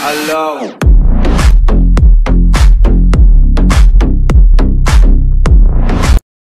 Hello.